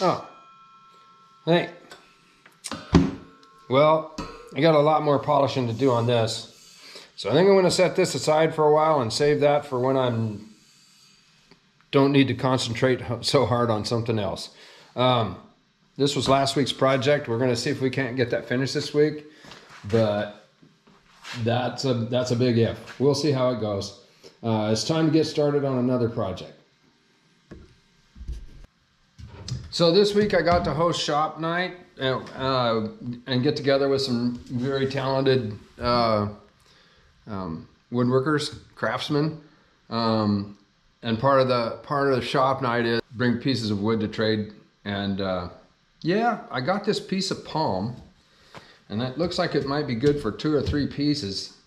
Oh. Hey. Well, I got a lot more polishing to do on this. So I think I'm going to set this aside for a while and save that for when I'm don't need to concentrate so hard on something else. Um, this was last week's project. We're going to see if we can't get that finished this week, but that's a that's a big if. We'll see how it goes. Uh, it's time to get started on another project. So this week I got to host shop night and, uh, and get together with some very talented uh, um, woodworkers, craftsmen. Um, and part of the part of the shop night is bring pieces of wood to trade. And uh, yeah, I got this piece of palm, and it looks like it might be good for two or three pieces,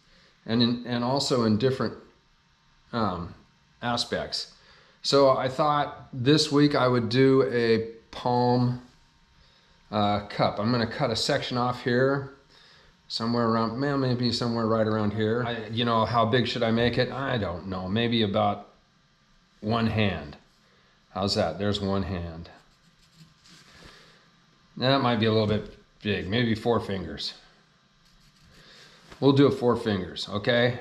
and in, and also in different um, aspects. So I thought this week I would do a palm uh, cup. I'm going to cut a section off here, somewhere around, maybe somewhere right around here. I, you know, how big should I make it? I don't know. Maybe about one hand. How's that? There's one hand. That might be a little bit big, maybe four fingers. We'll do it four fingers, okay?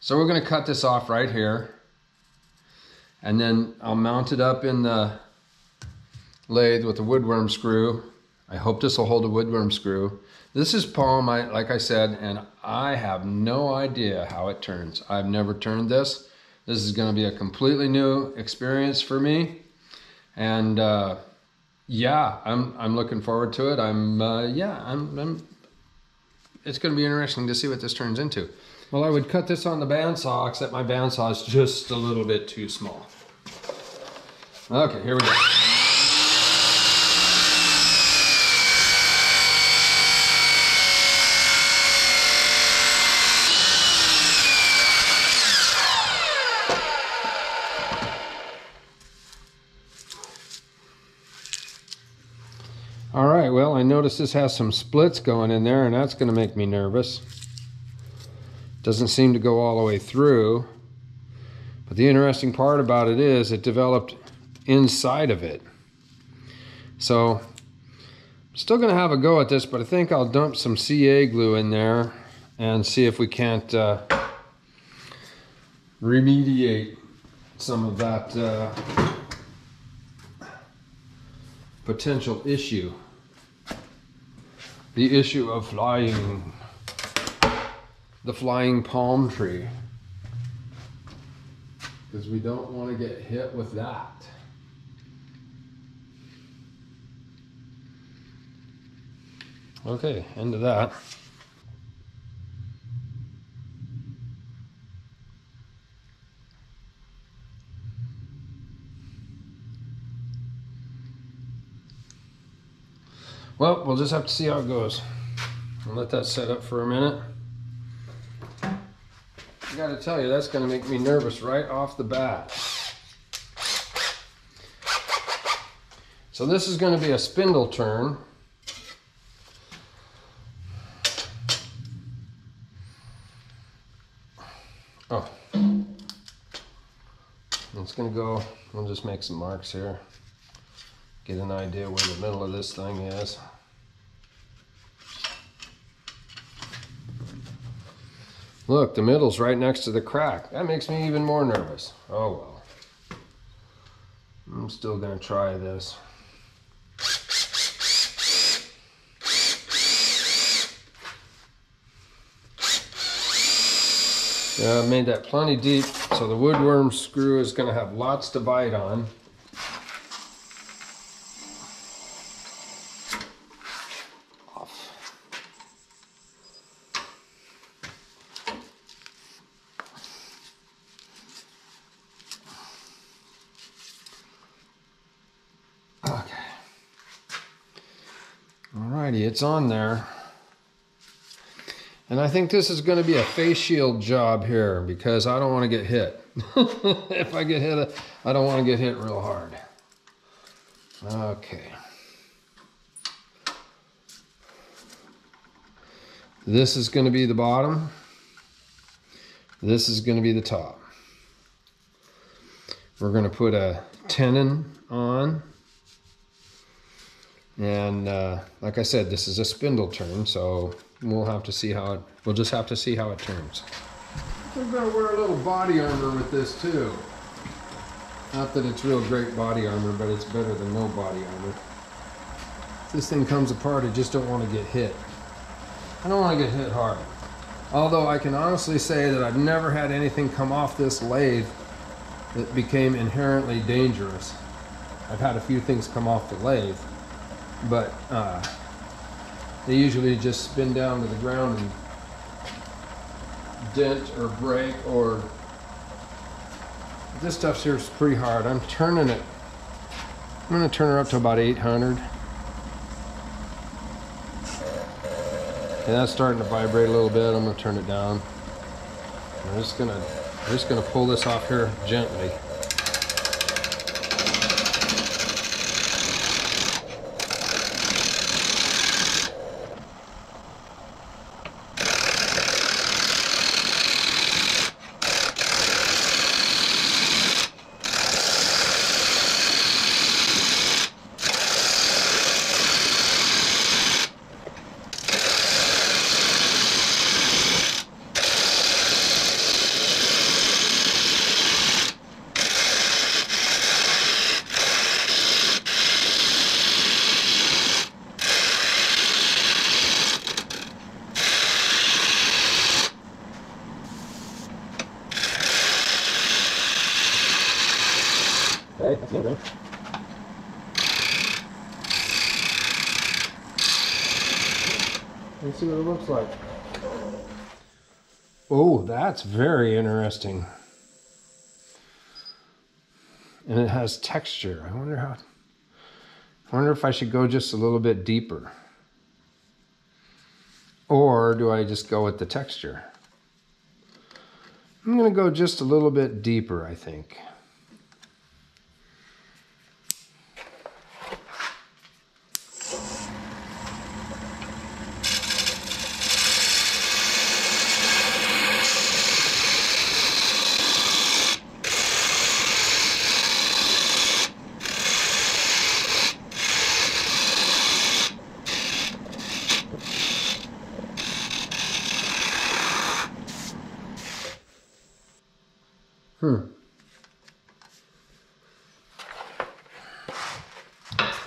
So we're gonna cut this off right here. And then I'll mount it up in the lathe with a woodworm screw. I hope this will hold a woodworm screw. This is palm, I, like I said, and I have no idea how it turns. I've never turned this. This is going to be a completely new experience for me. And uh, yeah, I'm, I'm looking forward to it. I'm, uh, yeah, I'm, I'm, it's going to be interesting to see what this turns into. Well, I would cut this on the bandsaw, except my bandsaw is just a little bit too small. Okay, here we go. All right, well, I notice this has some splits going in there, and that's going to make me nervous. Doesn't seem to go all the way through. But the interesting part about it is it developed inside of it. So, I'm still going to have a go at this, but I think I'll dump some CA glue in there and see if we can't uh, remediate some of that uh, potential issue the issue of flying, the flying palm tree. Because we don't want to get hit with that. Okay, end of that. Well, we'll just have to see how it goes. I'll let that set up for a minute. I gotta tell you, that's gonna make me nervous right off the bat. So this is gonna be a spindle turn. Gonna go, we'll just make some marks here get an idea where the middle of this thing is. Look, the middle's right next to the crack. That makes me even more nervous. Oh well. I'm still gonna try this. Yeah, I made that plenty deep, so the woodworm screw is gonna have lots to bite on. Okay. Alrighty, it's on there. And I think this is going to be a face shield job here because I don't want to get hit. if I get hit, I don't want to get hit real hard. Okay. This is going to be the bottom. This is going to be the top. We're going to put a tenon on. And uh, like I said, this is a spindle turn, so we'll have to see how it, we'll just have to see how it turns. I'm gonna wear a little body armor with this too. Not that it's real great body armor, but it's better than no body armor. If this thing comes apart, I just don't want to get hit. I don't want to get hit hard. Although I can honestly say that I've never had anything come off this lathe that became inherently dangerous. I've had a few things come off the lathe, but uh, they usually just spin down to the ground and dent or break or this stuff here is pretty hard. I'm turning it. I'm gonna turn her up to about 800. And that's starting to vibrate a little bit. I'm gonna turn it down. I'm just gonna, I'm just gonna pull this off here gently. Okay, that's good. Let's see what it looks like. Oh, that's very interesting. And it has texture. I wonder how. I wonder if I should go just a little bit deeper. Or do I just go with the texture? I'm going to go just a little bit deeper, I think.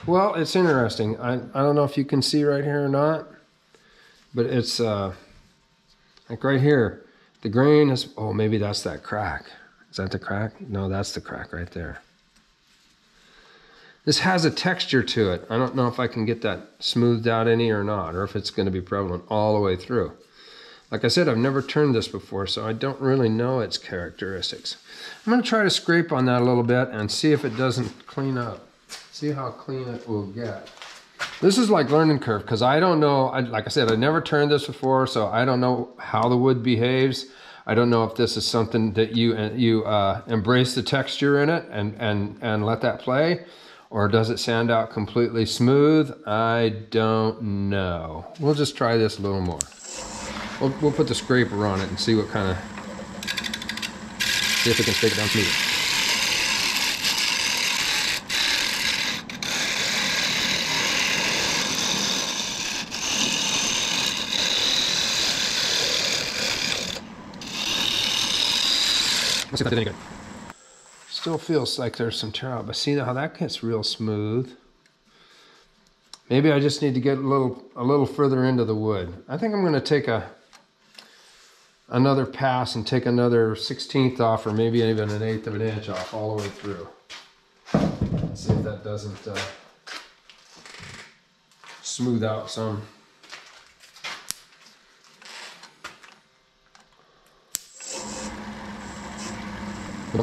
Well, it's interesting. I, I don't know if you can see right here or not, but it's uh, like right here. The grain is, oh, maybe that's that crack. Is that the crack? No, that's the crack right there. This has a texture to it. I don't know if I can get that smoothed out any or not, or if it's going to be prevalent all the way through. Like I said, I've never turned this before, so I don't really know its characteristics. I'm going to try to scrape on that a little bit and see if it doesn't clean up. See how clean it will get. This is like learning curve because I don't know, I, like I said, I never turned this before, so I don't know how the wood behaves. I don't know if this is something that you you uh, embrace the texture in it and, and, and let that play, or does it sand out completely smooth? I don't know. We'll just try this a little more. We'll, we'll put the scraper on it and see what kind of, see if we can scrape it down smooth. Any good. Still feels like there's some tear out, but see how that gets real smooth. Maybe I just need to get a little a little further into the wood. I think I'm going to take a another pass and take another 16th off or maybe even an eighth of an inch off all the way through. Let's see if that doesn't uh, smooth out some.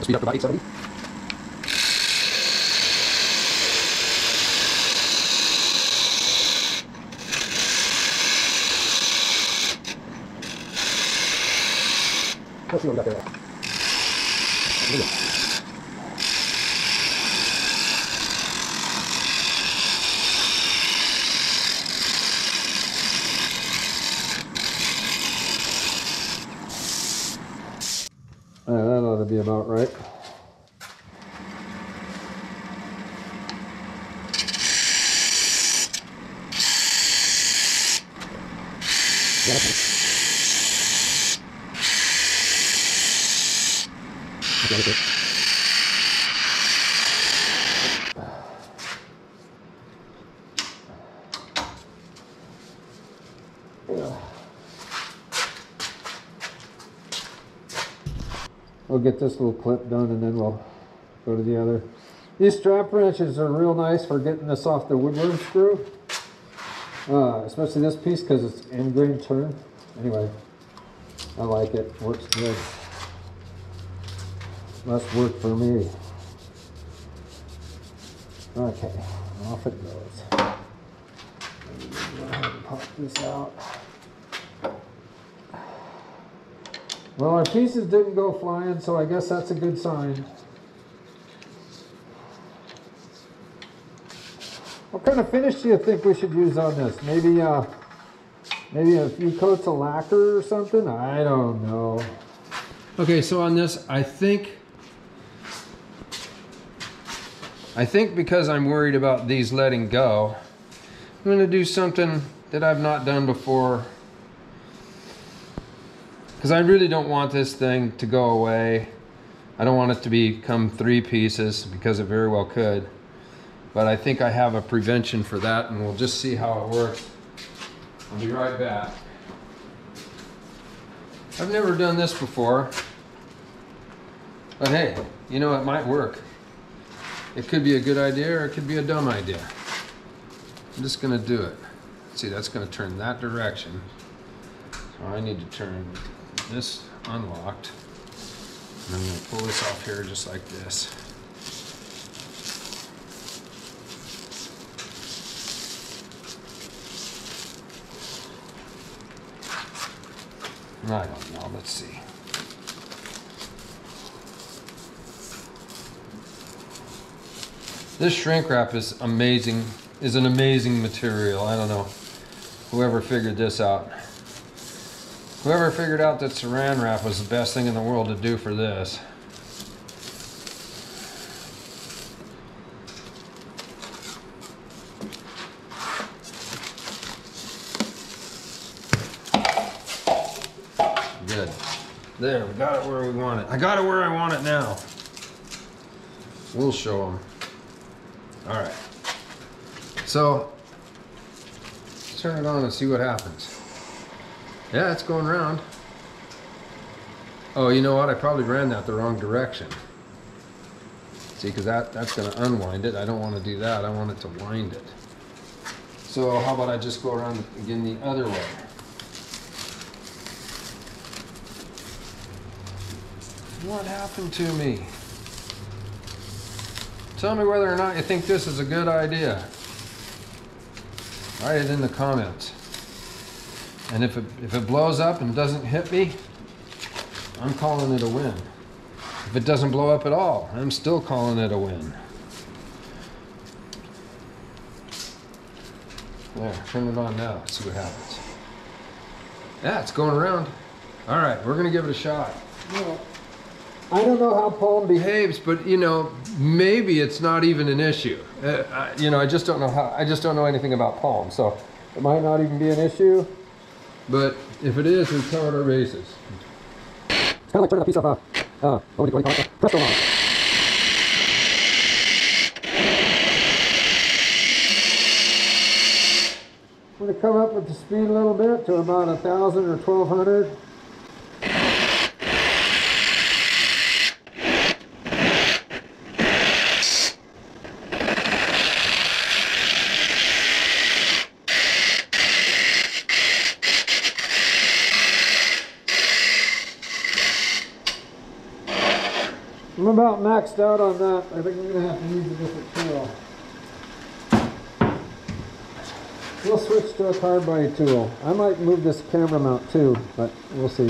Speed up to about 870. Let's see what we got there. Uh, that ought to be about right. We'll get this little clip done and then we'll go to the other. These strap wrenches are real nice for getting this off the woodworm screw. Uh, especially this piece because it's end grain turn. Anyway, I like it. Works good. Must work for me. Okay, off it goes. Pop this out. Well, our pieces didn't go flying, so I guess that's a good sign. What kind of finish do you think we should use on this? Maybe, uh, maybe a few coats of lacquer or something? I don't know. Okay, so on this, I think I think because I'm worried about these letting go, I'm gonna do something that I've not done before. Because I really don't want this thing to go away. I don't want it to become three pieces because it very well could. But I think I have a prevention for that and we'll just see how it works. I'll be right back. I've never done this before. But hey, you know, it might work. It could be a good idea or it could be a dumb idea. I'm just gonna do it. See, that's gonna turn that direction. So I need to turn this unlocked. And I'm gonna pull this off here just like this. I don't know, let's see. This shrink wrap is amazing, is an amazing material. I don't know whoever figured this out. Whoever figured out that saran wrap was the best thing in the world to do for this. Good. There, we got it where we want it. I got it where I want it now. We'll show them. All right. So, turn it on and see what happens. Yeah, it's going round. Oh, you know what? I probably ran that the wrong direction. See, because that, that's going to unwind it. I don't want to do that. I want it to wind it. So how about I just go around again the other way? What happened to me? Tell me whether or not you think this is a good idea. Write it in the comments. And if it, if it blows up and doesn't hit me, I'm calling it a win. If it doesn't blow up at all, I'm still calling it a win. There, turn it on now, see what happens. Yeah, it's going around. All right, we're gonna give it a shot. I don't know how Palm behaves, but you know, maybe it's not even an issue. Uh, I, you know, I just don't know how. I just don't know anything about Palm, so It might not even be an issue. But if it is, we've covered our bases. It's kind of like turning a piece of, uh, uh, what do you call it? Uh, Presto on. I'm going to come up with the speed a little bit to about 1,000 or 1,200. I'm about maxed out on that. I think I'm gonna have to use a different tool. We'll switch to a carbide tool. I might move this camera mount too, but we'll see.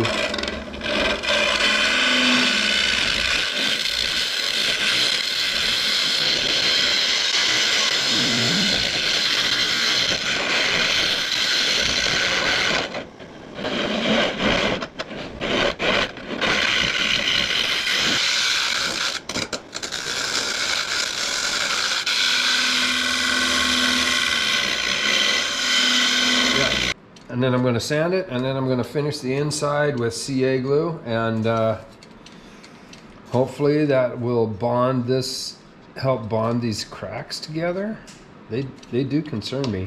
To sand it, and then I'm going to finish the inside with CA glue, and uh, hopefully that will bond this, help bond these cracks together. They they do concern me,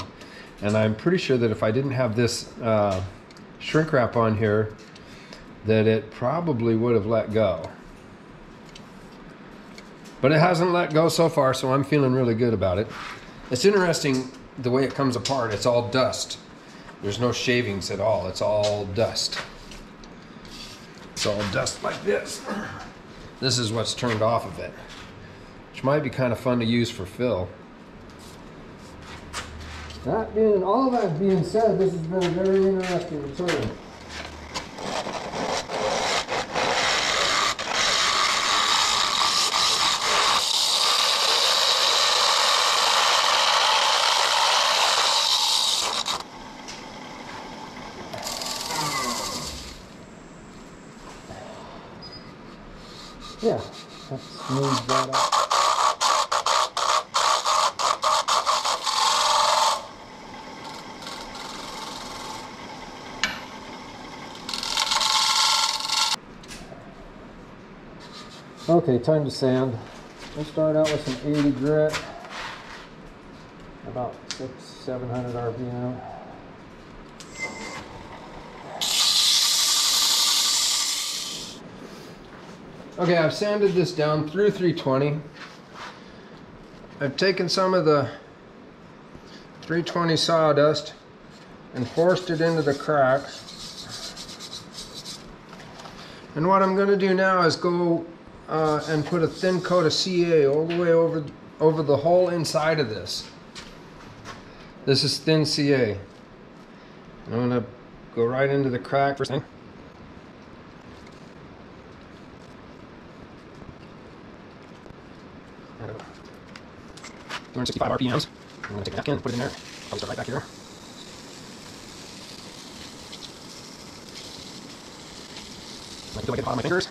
and I'm pretty sure that if I didn't have this uh, shrink wrap on here, that it probably would have let go. But it hasn't let go so far, so I'm feeling really good about it. It's interesting the way it comes apart. It's all dust. There's no shavings at all. It's all dust. It's all dust like this. This is what's turned off of it, which might be kind of fun to use for fill. That being all that being said, this has been a very interesting return. Yeah, that smooths that out. Okay, time to sand. We'll start out with some 80 grit, about six, 700 RPM. Okay, I've sanded this down through 320. I've taken some of the 320 sawdust and forced it into the cracks. And what I'm going to do now is go uh, and put a thin coat of CA all the way over over the whole inside of this. This is thin CA. I'm going to go right into the crack first thing. 265 RPMs. I'm gonna take a napkin, put it in there. I'll start right back here. Like I get the bottom of my fingers.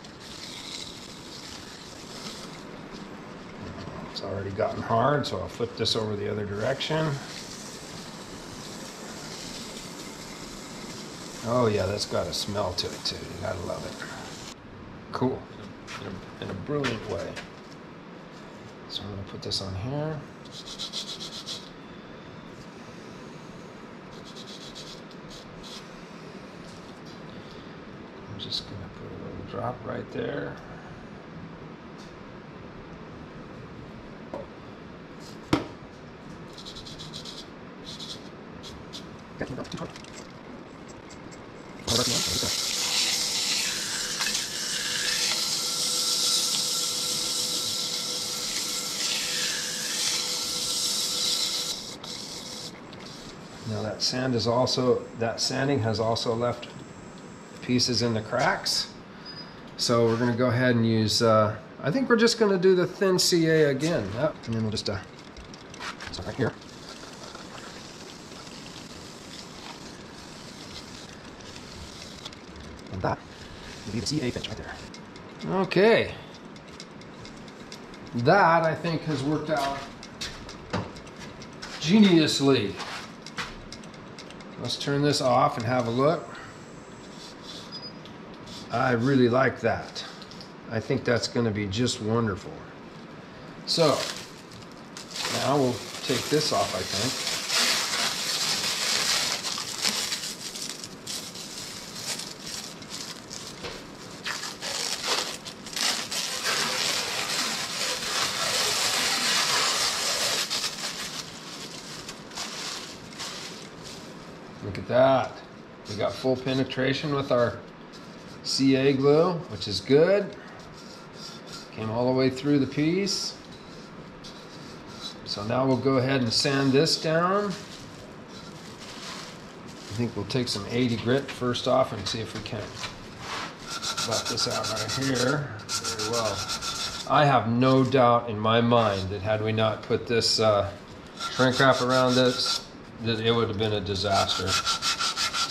It's already gotten hard, so I'll flip this over the other direction. Oh yeah, that's got a smell to it too. You gotta love it. Cool. In a, in a brilliant way. So I'm gonna put this on here. I'm just gonna put a little drop right there. Sand is also, that sanding has also left pieces in the cracks. So we're gonna go ahead and use, uh, I think we're just gonna do the thin CA again. Yep, and then we'll just, uh, so right here. And that will be the CA finish right there. Okay. That, I think, has worked out geniusly. Let's turn this off and have a look. I really like that. I think that's going to be just wonderful. So, now we'll take this off, I think. Look at that. We got full penetration with our CA glue, which is good. Came all the way through the piece. So now we'll go ahead and sand this down. I think we'll take some 80 grit first off and see if we can buff this out right here. Very well. I have no doubt in my mind that had we not put this uh, shrink wrap around this, that it would have been a disaster.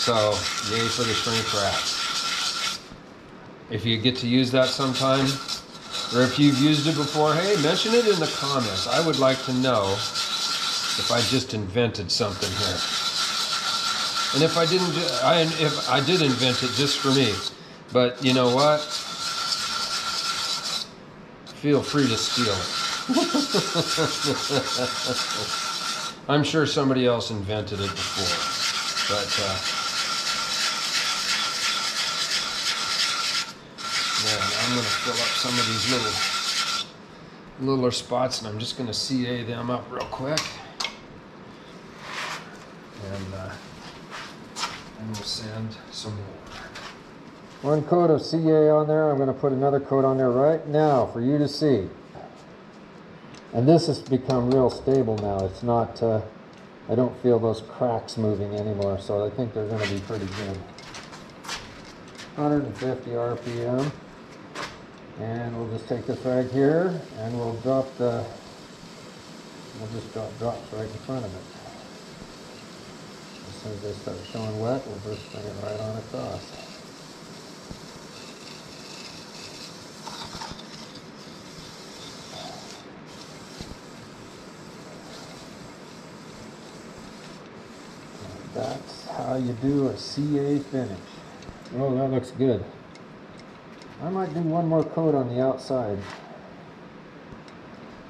So, yay for the shrink wrap. If you get to use that sometime, or if you've used it before, hey, mention it in the comments. I would like to know if I just invented something here. And if I didn't, I if I did invent it just for me, but you know what? Feel free to steal it. I'm sure somebody else invented it before, but uh, I'm gonna fill up some of these little littler spots, and I'm just gonna CA them up real quick, and uh, and we'll sand some more. One coat of CA on there. I'm going to put another coat on there right now for you to see. And this has become real stable now. It's not, uh, I don't feel those cracks moving anymore, so I think they're going to be pretty good. 150 RPM. And we'll just take this right here and we'll drop the, we'll just drop drops right in front of it. As soon as they start showing wet, we'll just bring it right on across. That's how you do a CA finish. Oh, that looks good. I might do one more coat on the outside.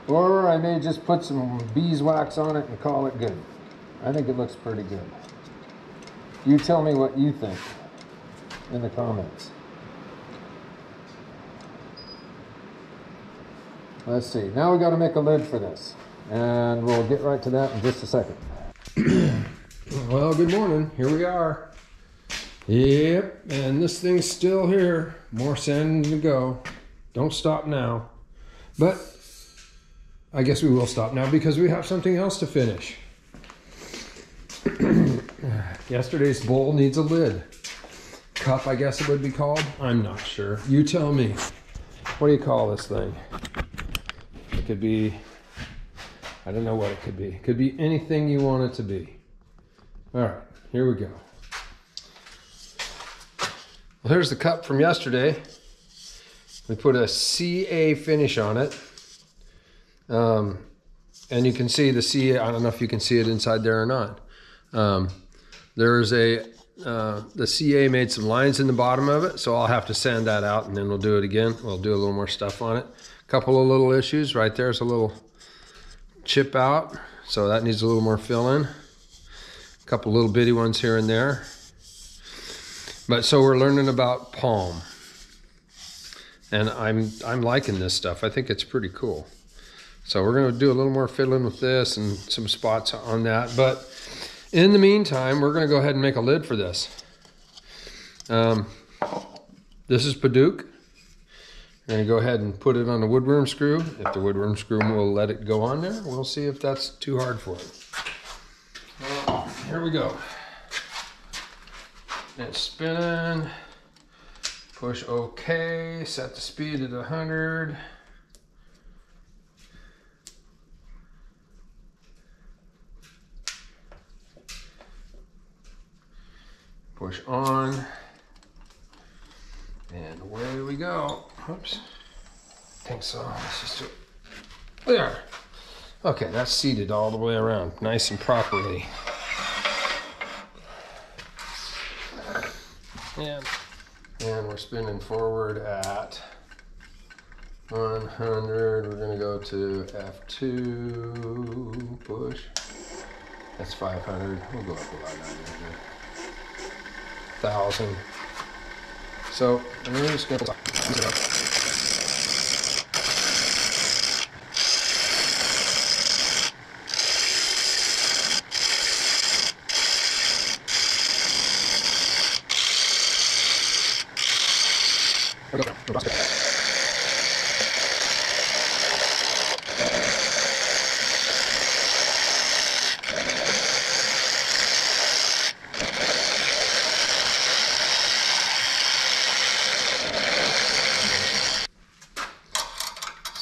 Or I may just put some beeswax on it and call it good. I think it looks pretty good. You tell me what you think in the comments. Let's see. Now we got to make a lid for this. And we'll get right to that in just a second. Well, good morning. Here we are. Yep, and this thing's still here. More sand to go. Don't stop now. But I guess we will stop now because we have something else to finish. Yesterday's bowl needs a lid. Cup, I guess it would be called. I'm not sure. You tell me. What do you call this thing? It could be, I don't know what it could be. It could be anything you want it to be. All right, here we go. Well, here's the cup from yesterday. We put a CA finish on it. Um, and you can see the CA, I don't know if you can see it inside there or not. Um, there's a, uh, the CA made some lines in the bottom of it, so I'll have to sand that out and then we'll do it again. We'll do a little more stuff on it. A couple of little issues. Right there's a little chip out, so that needs a little more fill in A couple little bitty ones here and there. But so we're learning about palm. And I'm I'm liking this stuff. I think it's pretty cool. So we're going to do a little more fiddling with this and some spots on that. But in the meantime, we're going to go ahead and make a lid for this. Um, this is Padauk. We're going to go ahead and put it on the woodworm screw. If the woodworm screw will let it go on there, we'll see if that's too hard for it. Well, here we go. It's spinning. Push OK. Set the speed at 100. Push on. And away we go. Oops. I think so. Let's just do it. There. Okay, that's seated all the way around, nice and properly. And, and we're spinning forward at 100. We're gonna go to F2, push. That's 500. We'll go up about 900. 1,000. So, we're just gonna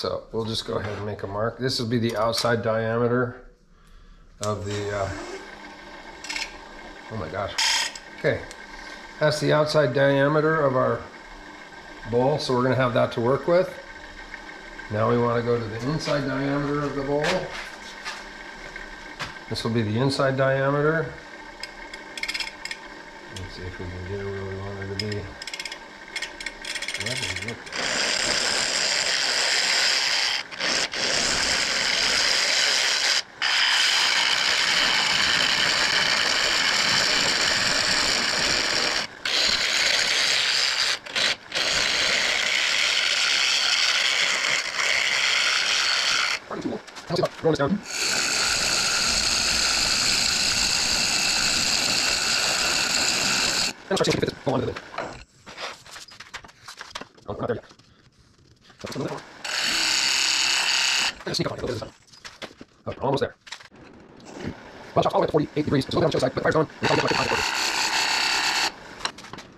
So we'll just go ahead and make a mark. This will be the outside diameter of the, uh, oh my gosh. Okay, that's the outside diameter of our bowl, so we're gonna have that to work with. Now we wanna go to the inside diameter of the bowl. This will be the inside diameter. Let's see if we can get her where we want her to be. Look- Rolling down. I'll start seeing if oh, we can fit this ball onto the lid. Oh, not there yet. So, let's go a little bit more. And sneak up on it a little bit this time. Oh, almost there. Well, chops all the way to 48 degrees. Slow down the chill side, put the fires on, and I'll get my 55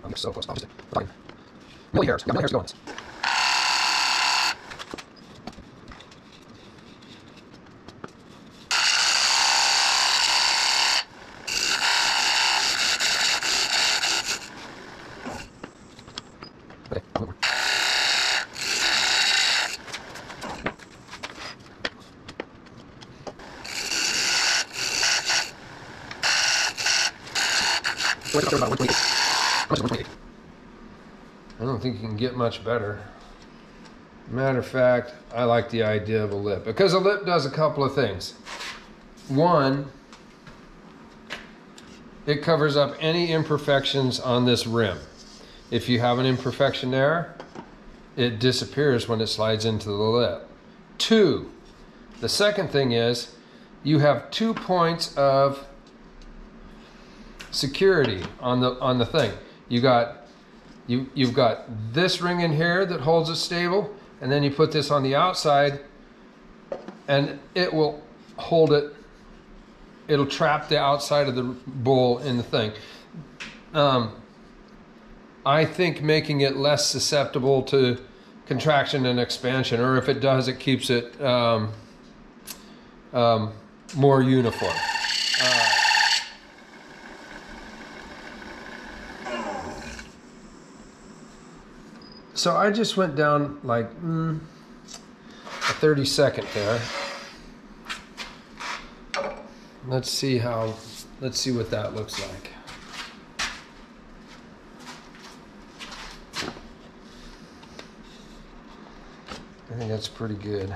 I'm so close. Obviously. Talking milli hairs. Yeah, milli hairs to go on this. Okay, a little more. So I got there about 128. How much is 128? I don't think you can get much better. Matter of fact, I like the idea of a lip because a lip does a couple of things. One, it covers up any imperfections on this rim. If you have an imperfection there, it disappears when it slides into the lip. Two, the second thing is you have two points of security on the on the thing. You got you you've got this ring in here that holds it stable, and then you put this on the outside, and it will hold it. It'll trap the outside of the bowl in the thing. Um, I think making it less susceptible to contraction and expansion, or if it does, it keeps it um, um, more uniform. So I just went down like mm, a 30 second there. Let's see how, let's see what that looks like. I think that's pretty good.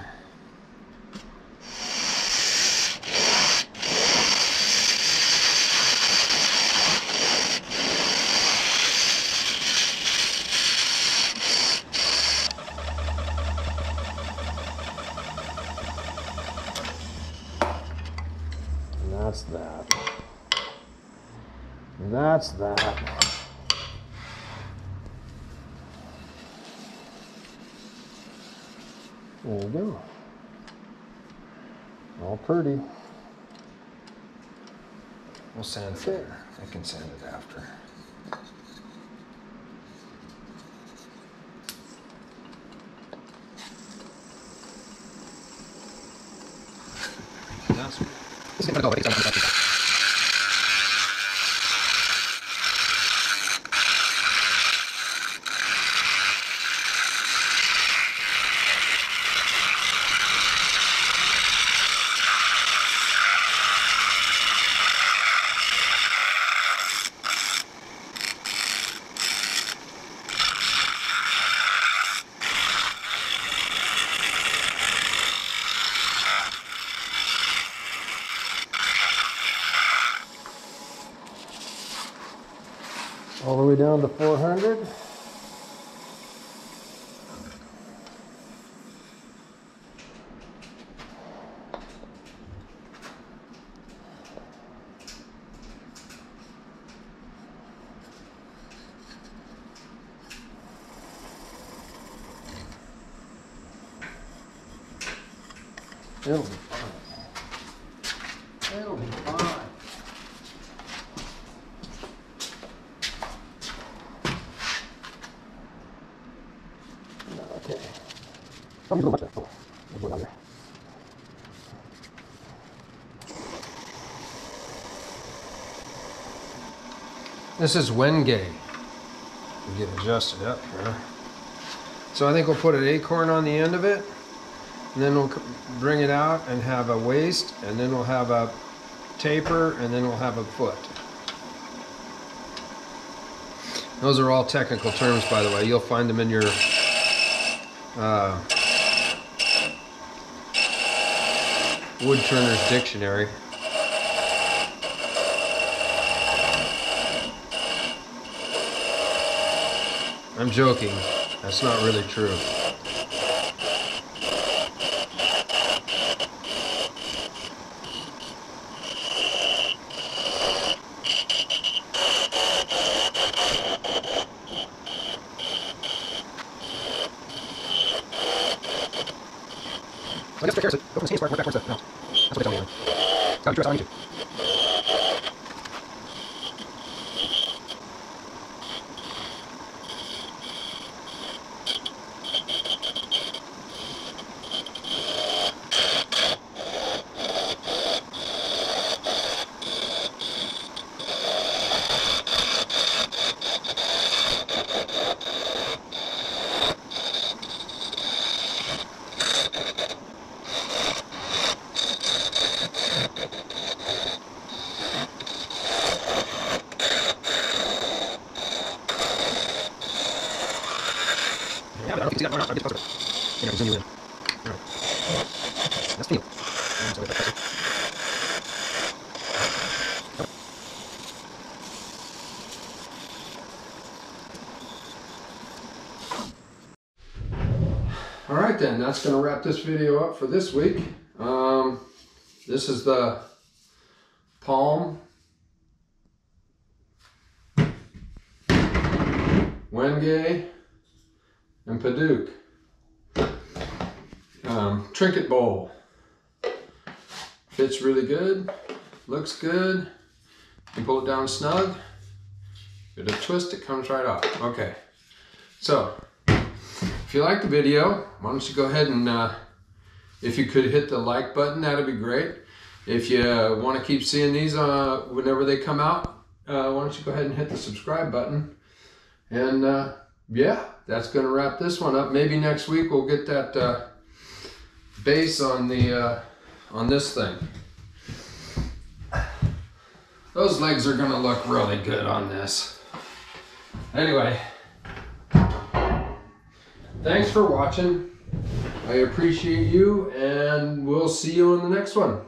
And that's that. And that's that. There you go. All pretty. We'll sand it there. I can sand it after. That's This is gonna go, but it's not gonna be that. All the way down to 400. It'll be fine. It'll be fine. Okay. Probably a little much there. Oh, we'll go down there. This is Wengate. We get adjusted up here. So I think we'll put an acorn on the end of it, and then we'll bring it out and have a waist, and then we'll have a taper, and then we'll have a foot. Those are all technical terms, by the way. You'll find them in your uh, wood turner's dictionary. I'm joking. That's not really true. I guess Harrison, go from the same square, work backwards to, no. That's what they tell me. anyway. Gotta be curious, I need to. Yeah, but I don't think you see that more now. I'll get closer. You know, zoom you in. Alright. That's feel. And so if I press it- All right, then that's going to wrap this video up for this week. Um, this is the Palm Wenge and Padauk um, trinket bowl. Fits really good, looks good. You pull it down snug. Get a twist, it comes right off. Okay, so if you like the video, why don't you go ahead and, uh, if you could hit the like button, that'd be great. If you want to keep seeing these uh, whenever they come out, uh, why don't you go ahead and hit the subscribe button. And uh, yeah, that's going to wrap this one up. Maybe next week we'll get that uh, base on the uh, on this thing. Those legs are going to look really good on this. Anyway. Thanks for watching. I appreciate you, and we'll see you in the next one.